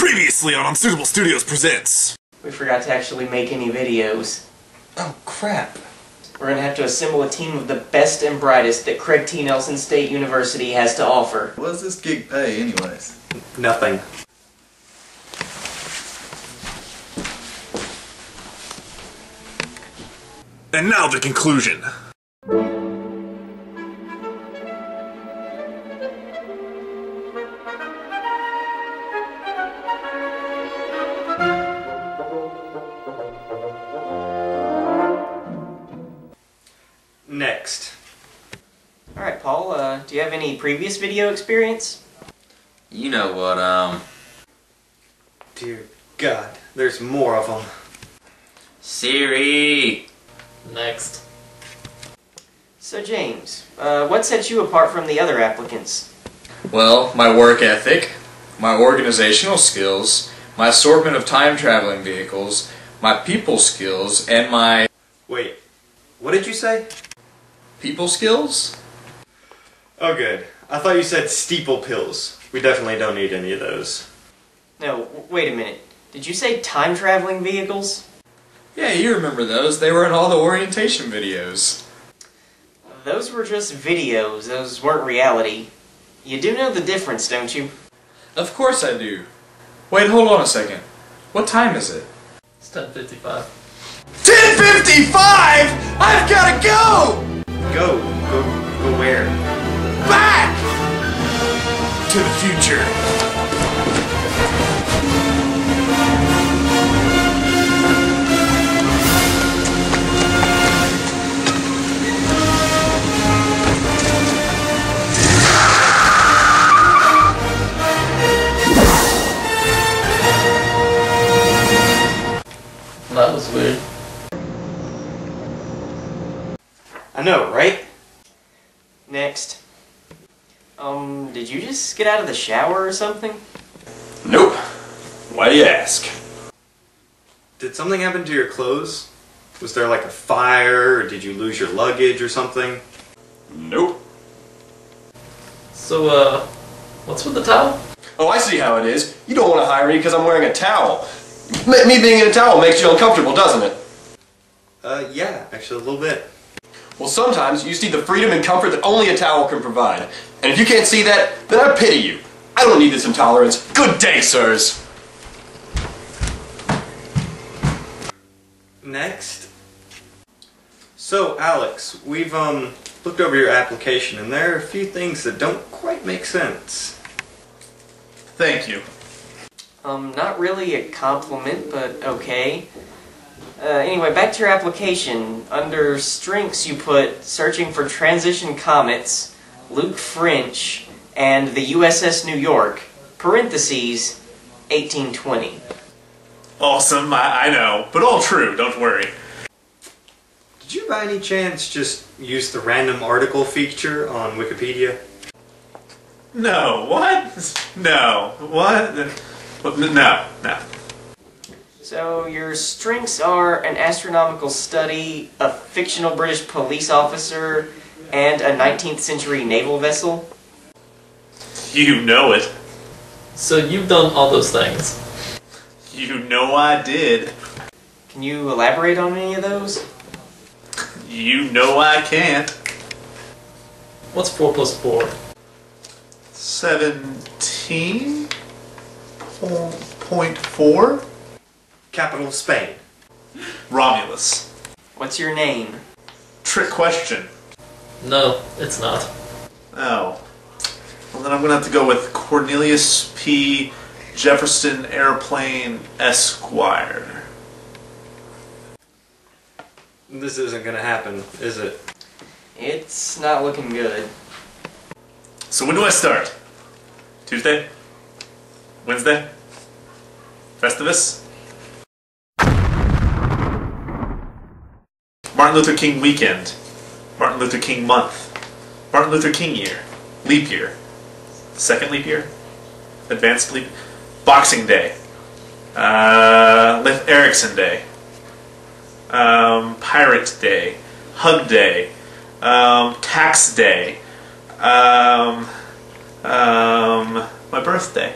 Previously on Unsuitable Studios Presents. We forgot to actually make any videos. Oh, crap. We're gonna have to assemble a team of the best and brightest that Craig T. Nelson State University has to offer. What does this gig pay, anyways? Nothing. And now the conclusion. Next. Alright, Paul, uh, do you have any previous video experience? You know what, um... Dear God, there's more of them. Siri! Next. So, James, uh, what sets you apart from the other applicants? Well, my work ethic, my organizational skills, my assortment of time traveling vehicles, my people skills, and my Wait, what did you say? People skills? Oh, good. I thought you said steeple pills. We definitely don't need any of those. No, w- wait a minute. Did you say time traveling vehicles? Yeah, you remember those. They were in all the orientation videos. Those were just videos, those weren't reality. You do know the difference, don't you? Of course I do. Wait, hold on a second. What time is it? It's 1055. 1055! I've gotta go! Go, go, go where? Back! To the future. That was weird. I know, right? Next. Um, did you just get out of the shower or something? Nope. Why do you ask? Did something happen to your clothes? Was there like a fire, or did you lose your luggage or something? Nope. So, uh, what's with the towel? Oh, I see how it is. You don't want to hire me because I'm wearing a towel. M- Me being in a towel makes you uncomfortable, doesn't it? Uh, yeah, actually a little bit. Well, sometimes you see the freedom and comfort that only a towel can provide. And if you can't see that, then I pity you. I don't need this intolerance. Good day, sirs. Next. So, Alex, we've, um, looked over your application, and there are a few things that don't quite make sense. Thank you. Um, not really a compliment, but okay. Uh, anyway, back to your application. Under strengths, you put searching for transition comets, Luke French, and the USS New York, parentheses, 1820. Awesome, I, I know. But all true, don't worry. Did you by any chance just use the random article feature on Wikipedia? No, what? No. What? What? No, no. So, your strengths are an astronomical study, a fictional British police officer, and a 19th century naval vessel. You know it. So, you've done all those things. You know I did. Can you elaborate on any of those? You know I can't. What's 4 plus 4? 17? Point four? Capital of Spain. Romulus. What's your name? Trick question. No, it's not. Oh. Well, then I'm gonna have to go with Cornelius P. Jefferson Airplane Esquire. This isn't gonna happen, is it? It's not looking good. So when do I start? Tuesday? Wednesday? Festivus? Martin Luther King weekend. Martin Luther King month. Martin Luther King year. Leap year. Second leap year? Advanced leap? Boxing Day. Uh, Leif Erikson Day. Um, Pirate Day. Hug Day. Um, tax Day. Um, um, my birthday.